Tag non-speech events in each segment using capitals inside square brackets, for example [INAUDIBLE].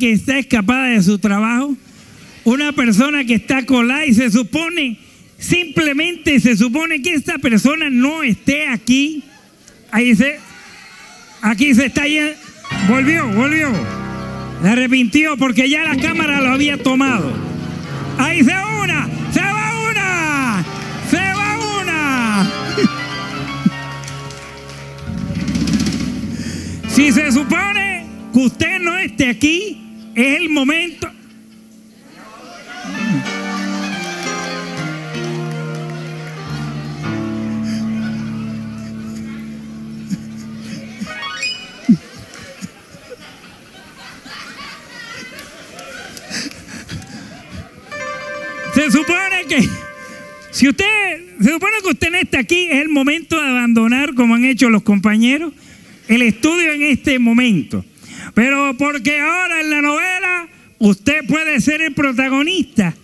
que está escapada de su trabajo, una persona que está colada y se supone, simplemente se supone que esta persona no esté aquí. Ahí se, aquí se está ya, volvió, volvió. Se arrepintió porque ya la cámara lo había tomado. Ahí se va una, se va una, se va una. Si se supone que usted no esté aquí, es el momento. Se supone que si usted se supone que usted no está aquí, es el momento de abandonar, como han hecho los compañeros, el estudio en este momento. Pero porque ahora en la novela usted puede ser el protagonista.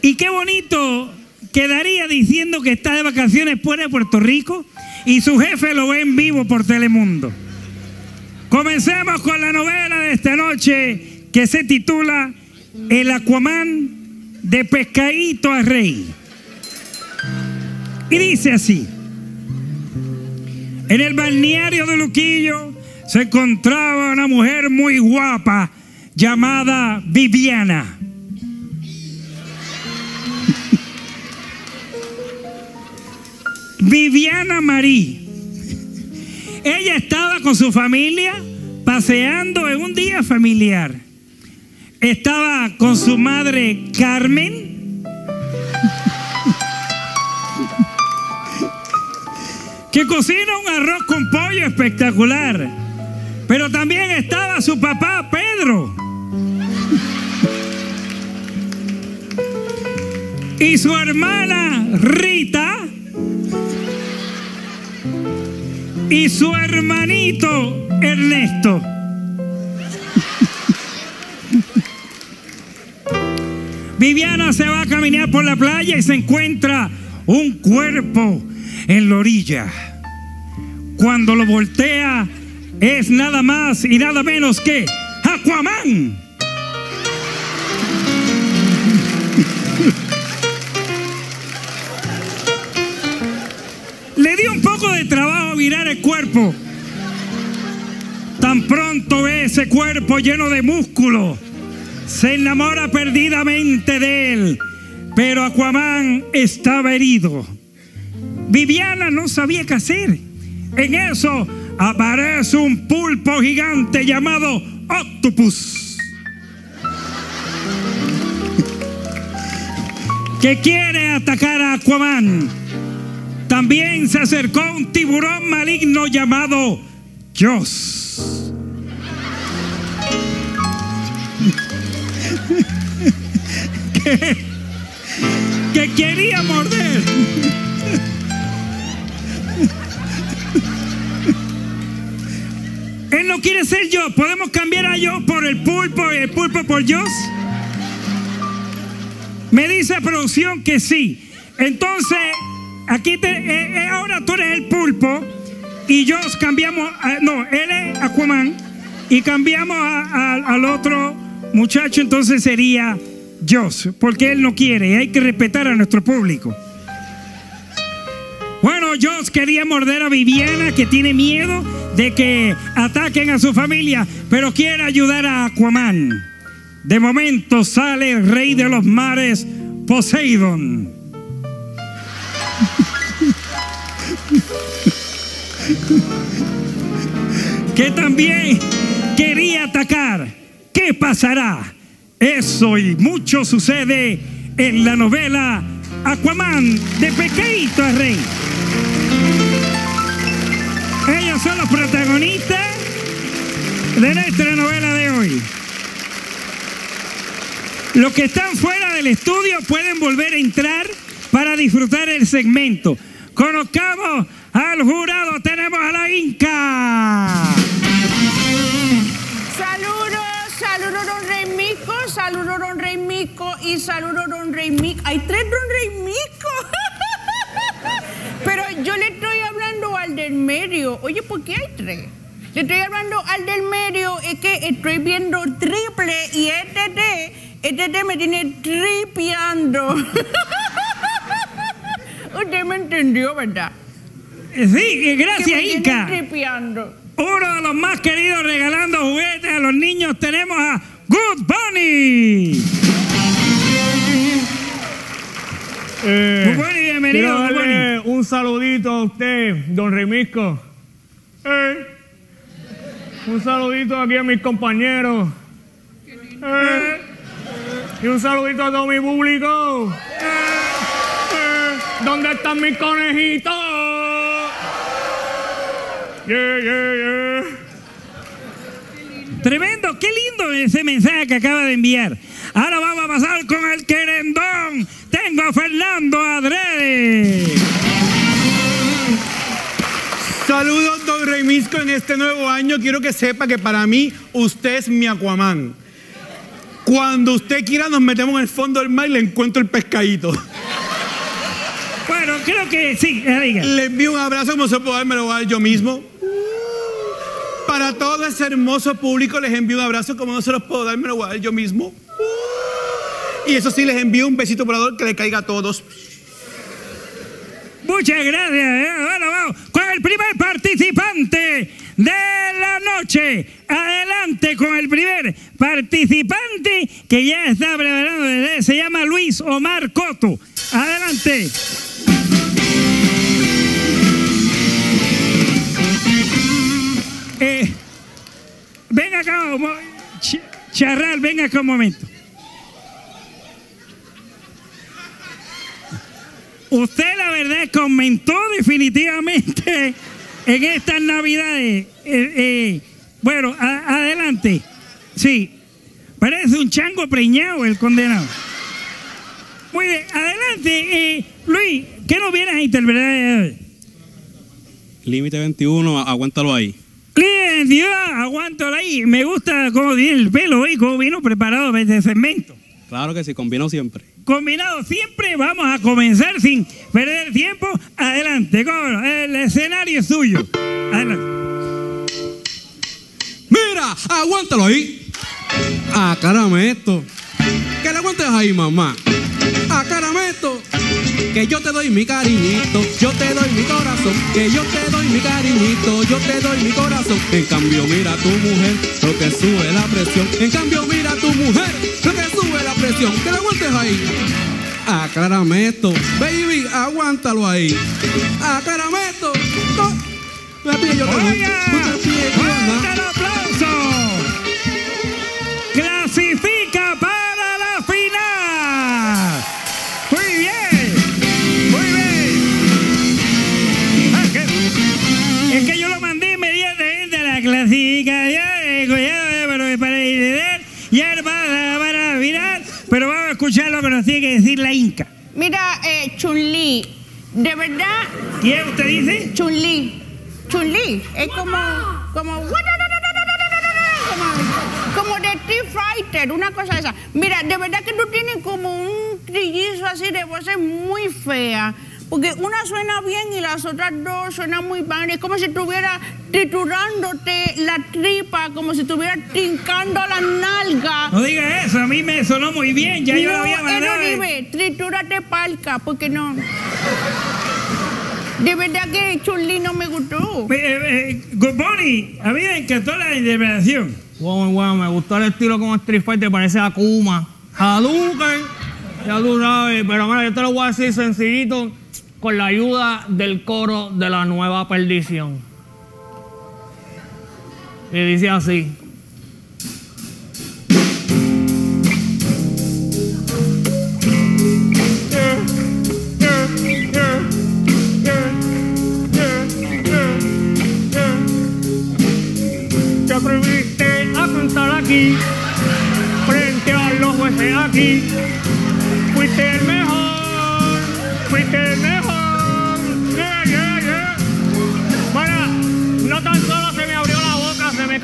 Y qué bonito quedaría diciendo que está de vacaciones fuera de Puerto Rico y su jefe lo ve en vivo por Telemundo. Comencemos con la novela de esta noche que se titula El Aquaman de Pescadito a Rey. Y dice así. En el balneario de Luquillo se encontraba una mujer muy guapa llamada Viviana. Viviana Marí. Ella estaba con su familia paseando en un día familiar. Estaba con su madre Carmen, que cocina un arroz con pollo espectacular. Pero también estaba su papá Pedro. Y su hermana Rita. Y su hermanito Ernesto. Viviana se va a caminar por la playa y se encuentra un cuerpo en la orilla. Cuando lo voltea es nada más y nada menos que Aquaman. Le dio un poco de trabajo mirar el cuerpo. Tan pronto ve ese cuerpo lleno de músculo. Se enamora perdidamente de él. Pero Aquaman estaba herido. Viviana no sabía qué hacer. En eso aparece un pulpo gigante llamado Octopus. Que quiere atacar a Aquaman. También se acercó un tiburón maligno llamado Joss. [LAUGHS] que, que quería morder. Él no quiere ser yo. ¿Podemos cambiar a yo por el pulpo y el pulpo por yo? Me dice producción que sí. Entonces, aquí te, eh, eh, ahora tú eres el pulpo y yo cambiamos. a- no, él es Aquaman y cambiamos al otro muchacho. Entonces sería Joss, porque él no quiere. y Hay que respetar a nuestro público. Quería morder a Viviana, que tiene miedo de que ataquen a su familia, pero quiere ayudar a Aquaman. De momento sale el rey de los mares, Poseidon. [LAUGHS] que también quería atacar. ¿Qué pasará? Eso y mucho sucede en la novela Aquaman de Pequeito a Rey. Protagonistas de nuestra novela de hoy. Los que están fuera del estudio pueden volver a entrar para disfrutar el segmento. Conozcamos al jurado, tenemos a la Inca. Saludos, saludos don Rey Mico, saludos don Rey Mico y saludos don Rey Mico. Hay tres don Rey Mico. Pero yo le estoy hablando al del medio. Oye, ¿por qué hay tres? Le estoy hablando al del medio, es que estoy viendo triple y este té, este té me tiene tripeando. [LAUGHS] Usted me entendió, ¿verdad? Sí, gracias, Inca. tripeando. Uno de los más queridos regalando juguetes a los niños tenemos a Good Bunny. [LAUGHS] Eh, Good Bunny, bienvenido, quiero darle un saludito a usted, don Remisco. Eh, un saludito aquí a mis compañeros. Eh, y un saludito a todo mi público. Eh, ¿Dónde están mis conejitos? Yeah, yeah, yeah. Tremendo, qué lindo ese mensaje que acaba de enviar. Ahora vamos a pasar con el querendón. Tengo a Fernando Adrede. Saludos, don Remisco, en este nuevo año. Quiero que sepa que para mí usted es mi Aquaman. Cuando usted quiera nos metemos en el fondo del mar y le encuentro el pescadito. Bueno, creo que sí, diga. Le envío un abrazo como se puede me lo voy a dar yo mismo. Para todo ese hermoso público les envío un abrazo como no se los puedo dar, me lo voy a dar yo mismo. Y eso sí, les envío un besito volador que le caiga a todos. Muchas gracias. eh. Bueno, vamos con el primer participante de la noche. Adelante con el primer participante que ya está preparado. desde- Se llama Luis Omar Coto. Adelante. Eh, venga acá, Charral, venga acá un momento. Usted la verdad comentó definitivamente en estas navidades. eh, eh, bueno, a- adelante. Sí, parece un chango preñado el condenado. Muy bien, adelante. eh, Luis, ¿qué nos vienes a interpretar hoy? Límite 21, a- aguántalo ahí. Líder, Dios, aguántalo ahí. Me gusta cómo viene el pelo hoy, cómo vino preparado para este segmento. Claro que sí, combinó siempre. Combinado siempre, vamos a comenzar sin perder tiempo. Adelante, cómo no, el escenario es suyo. Adelante. Mira, aguántalo ahí. Acárame esto. Que le aguantes ahí, mamá. Acárame esto. Que yo te doy mi cariñito, yo te doy mi corazón, que yo te doy mi cariñito, yo te doy mi corazón. En cambio, mira tu mujer, lo que sube la presión. En cambio, mira tu mujer, lo que sube la presión. Que le aguantes ahí. Acárame esto, baby, aguántalo ahí. Acárame esto. No. Pide yo te fuerte el aplauso. Clasifica para la final. Muy bien, muy bien. Ah, que- Es que yo lo mandé inmediatamente a la clasificación, eh, cuidado, eh, pero para ir ya para, para la final, pero vamos a escuchar lo que nos tiene que decir la Inca. Mira, eh, Chun-Li, de verdad, ¿Quién usted dice? Chun-Li, Chun-Li, es como, como, como, de Street Fighter, una cosa esa. Mira, de verdad que tú tienes como un trillizo así de voces muy fea. Porque una suena bien y las otras dos suenan muy mal. Es como si estuviera triturándote la tripa, como si estuviera trincando la nalga. No diga eso, a mí me sonó muy bien, ya yo lo no, había mandado. no vive, tritúrate palca, porque no. De verdad que Chun-Li no me gustó. Eh, eh, Good Bunny, a mí me encantó la interpretación. Bueno, bueno, me gustó el estilo como Street Fighter, parece a Kuma. Hadouken, ya tú sabes, pero mira, yo te lo voy a decir sencillito, con la ayuda del coro de la nueva perdición. Y dice así.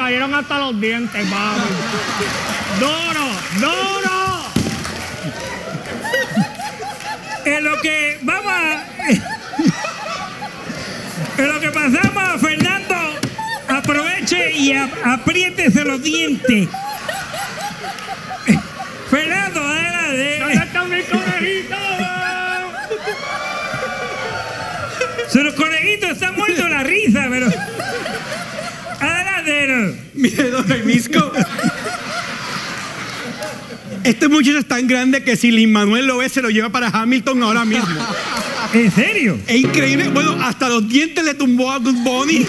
Cayeron hasta los dientes, papi. ¡Duro, duro! En lo que vamos a. En lo que pasamos Fernando, aproveche y a- apriétese los dientes. Fernando, ¿Dónde adelante. Adelante. Mire, don Remisco. Este muchacho es tan grande que si Lin Manuel lo ve, se lo lleva para Hamilton ahora mismo. ¿En serio? Es increíble. Bueno, hasta los dientes le tumbó a Good Bunny.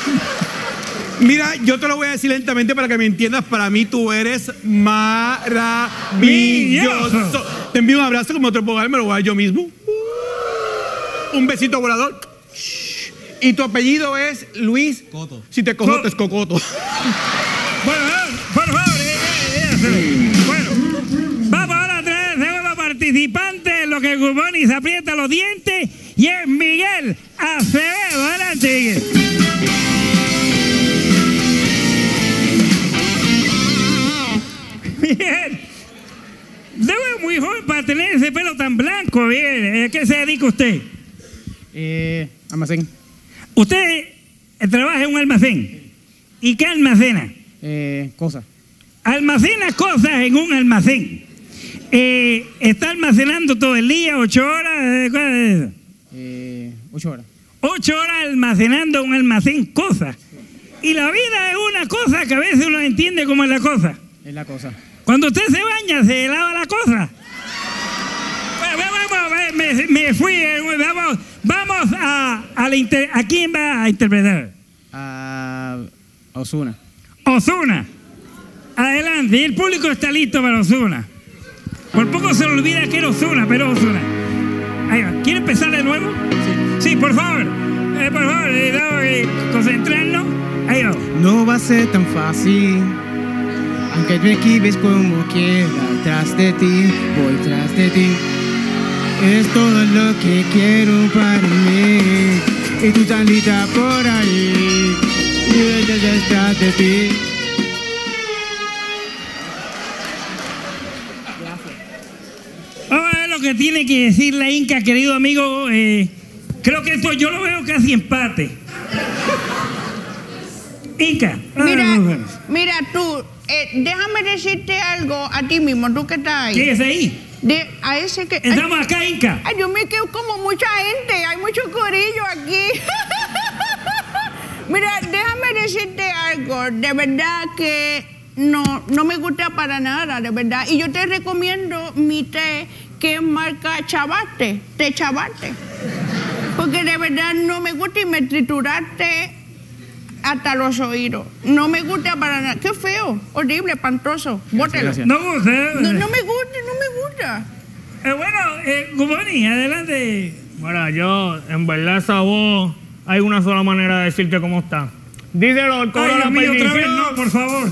Mira, yo te lo voy a decir lentamente para que me entiendas. Para mí tú eres maravilloso. Te envío un abrazo como otro puedo dar, me lo voy a dar yo mismo. Un besito volador. Y tu apellido es Luis. Coto. Si te cojo, Co- te escocoto. [LAUGHS] Bueno, por favor, eh, eh, eh, bueno, vamos ahora a traer el segundo participante en lo que Guboni se aprieta los dientes y es Miguel Acevedo. Adelante, Miguel. [LAUGHS] Miguel, veo muy joven para tener ese pelo tan blanco, Miguel. ¿A qué se dedica usted? Eh, almacén. Usted trabaja en un almacén. ¿Y qué almacena? Eh, cosa. almacena cosas en un almacén. Eh, está almacenando todo el día, ocho horas, eh, ¿cuál es eso? Eh, ocho horas. ocho horas almacenando en un almacén cosas. Y la vida es una cosa que a veces uno entiende como es la cosa. Es la cosa. Cuando usted se baña, se lava la cosa. Vamos, vamos, me, me fui, eh, vamos, vamos a, a, la inter- ¿a quién va a interpretar? A, Osuna. Osuna. Adelante, y el público está listo para Osuna. Por poco se le olvida que era Osuna, pero Osuna. Ahí va. ¿Quiere empezar de nuevo? Sí. Sí, por favor. Eh, por favor, eh, concentrarnos. Ahí va. No va a ser tan fácil. Aunque me equivoces como quiera, tras de ti, voy tras de ti. Es todo lo que quiero para mí. Y tu salita por ahí. Y yo detrás de ti. Vamos a ver lo que tiene que decir la Inca, querido amigo. Eh, creo que esto yo lo veo casi empate. Inca. Mira, ah, mira tú, eh, déjame decirte algo a ti mismo, tú que estás ¿Qué ahí. es ahí? De, a ese que... Ay, Estamos acá, Inca. ay, yo me quedo como mucha gente, hay mucho corillo aquí. [LAUGHS] Mira, déjame decirte algo, de verdad que no, no me gusta para nada, de verdad. Y yo te recomiendo mi té que es marca Chabate, té Chabate. Porque de verdad no me gusta y me trituraste hasta los oídos. No me gusta para nada. Qué feo, horrible, espantoso. Bótelo. No gusta. No, no me gusta, no me gusta. Eh, bueno, eh, Guboni, adelante. Bueno, yo, en verdad, esa voz, hay una sola manera de decirte cómo está. Díselo al coro Ay, la mío, otra vez no, por favor.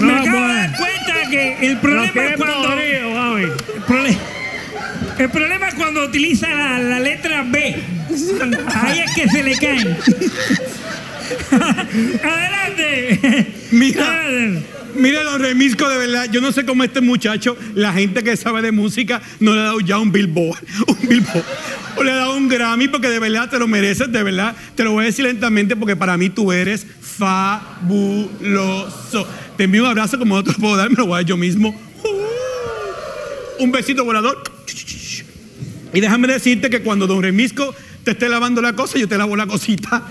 Me No, acabo de dar cuenta que el Los problema es cuando. El, problema es cuando utiliza la, la letra B. Ahí es que se le caen. [LAUGHS] Adelante. Mira. Adelante. Mire, don Remisco, de verdad, yo no sé cómo este muchacho, la gente que sabe de música, no le ha dado ya un Billboard, [LAUGHS] un Billboard, o le ha dado un Grammy, porque de verdad te lo mereces, de verdad. Te lo voy a decir lentamente, porque para mí tú eres fabuloso. Te envío un abrazo como otro puedo dar, me lo voy a dar yo mismo. Un besito volador. Y déjame decirte que cuando don Remisco te esté lavando la cosa, yo te lavo la cosita.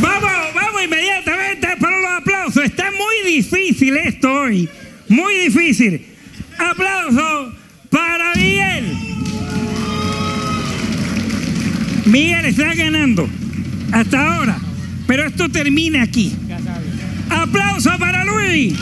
Vamos, vamos inmediatamente para los aplausos. Está muy difícil esto hoy. Muy difícil. Aplauso para Miguel. Miguel está ganando hasta ahora. Pero esto termina aquí. Aplauso para Luis.